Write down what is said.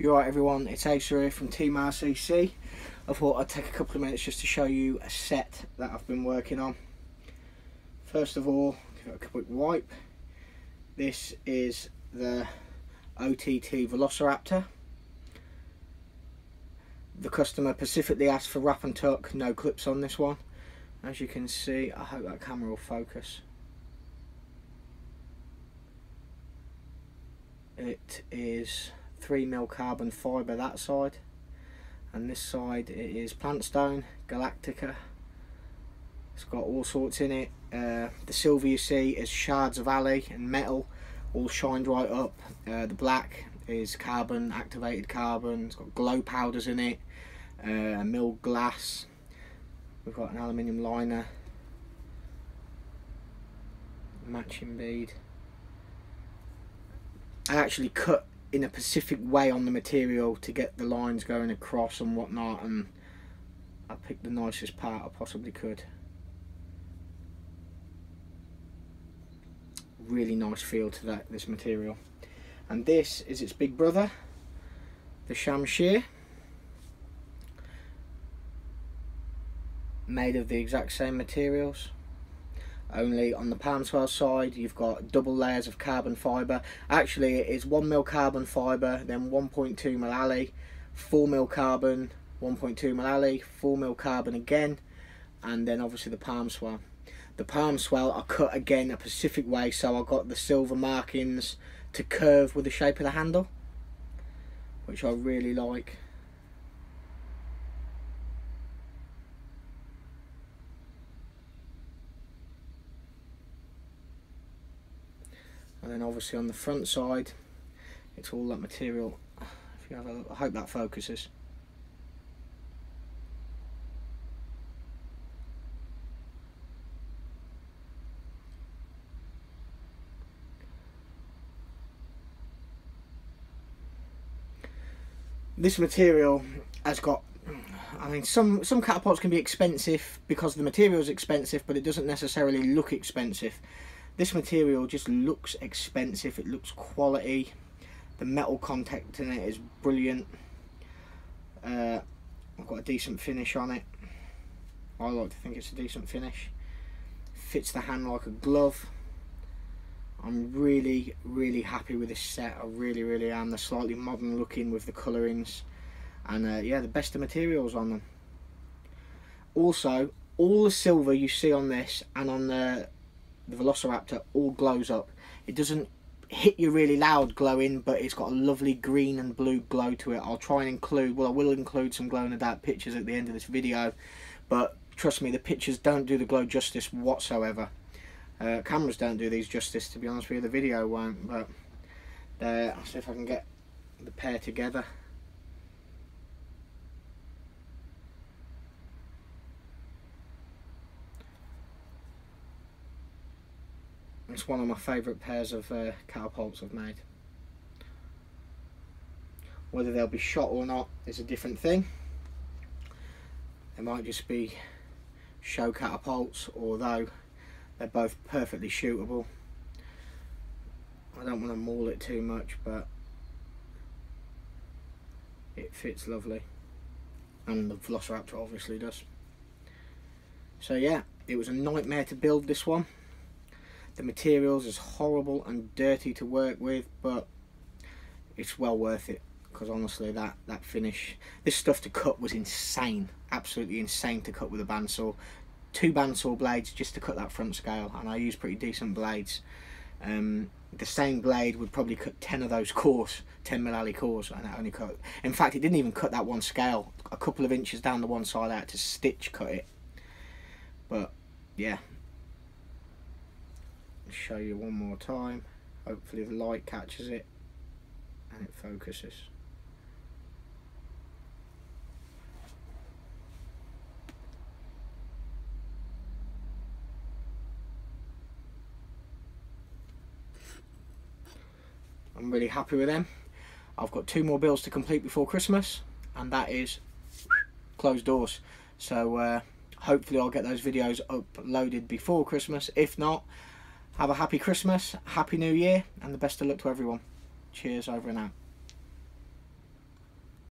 You're everyone, it's here from Team RCC. I thought I'd take a couple of minutes just to show you a set that I've been working on. First of all, give it a quick wipe. This is the OTT Velociraptor. The customer specifically asked for wrap and tuck, no clips on this one. As you can see, I hope that camera will focus. It is 3 mil carbon fibre that side. And this side it is Plantstone, Galactica. It's got all sorts in it. Uh, the silver you see is shards of alley and metal all shined right up. Uh, the black is carbon activated carbon. It's got glow powders in it. Uh, milled glass. We've got an aluminium liner. Matching bead. I actually cut in a specific way on the material to get the lines going across and whatnot and I picked the nicest part I possibly could. Really nice feel to that this material. And this is its big brother, the Shamshir. Made of the exact same materials only on the palm swell side you've got double layers of carbon fibre. Actually it is 1 mil carbon fibre then 1.2 mil alley 4 mil carbon 1.2 mil alley 4 mil carbon again and then obviously the palm swell. The palm swell are cut again a Pacific way so I got the silver markings to curve with the shape of the handle which I really like and then obviously on the front side it's all that material if you have a, I hope that focuses. This material has got I mean some some catapults can be expensive because the material is expensive but it doesn't necessarily look expensive this material just looks expensive, it looks quality. The metal contact in it is brilliant. Uh, I've got a decent finish on it. I like to think it's a decent finish. Fits the hand like a glove. I'm really, really happy with this set. I really, really am. They're slightly modern looking with the colourings. And uh, yeah, the best of materials on them. Also, all the silver you see on this and on the the Velociraptor all glows up. It doesn't hit you really loud glowing, but it's got a lovely green and blue glow to it. I'll try and include, well I will include some glow in the dark pictures at the end of this video, but trust me, the pictures don't do the glow justice whatsoever. Uh, cameras don't do these justice, to be honest with you, the video won't, but uh, I'll see if I can get the pair together. It's one of my favourite pairs of uh, catapults I've made. Whether they'll be shot or not is a different thing. They might just be show catapults, although they're both perfectly shootable. I don't want to maul it too much, but it fits lovely. And the Velociraptor obviously does. So yeah, it was a nightmare to build this one. The materials is horrible and dirty to work with, but it's well worth it because honestly that that finish this stuff to cut was insane absolutely insane to cut with a bandsaw. Two bandsaw blades just to cut that front scale and I use pretty decent blades. Um, the same blade would probably cut 10 of those cores 10 millali cores and it only cut in fact it didn't even cut that one scale a couple of inches down the one side out to stitch cut it. But yeah show you one more time. Hopefully the light catches it and it focuses. I'm really happy with them. I've got two more bills to complete before Christmas and that is closed doors. So uh, hopefully I'll get those videos uploaded before Christmas. If not have a happy Christmas, happy New Year, and the best of luck to everyone. Cheers, over and out.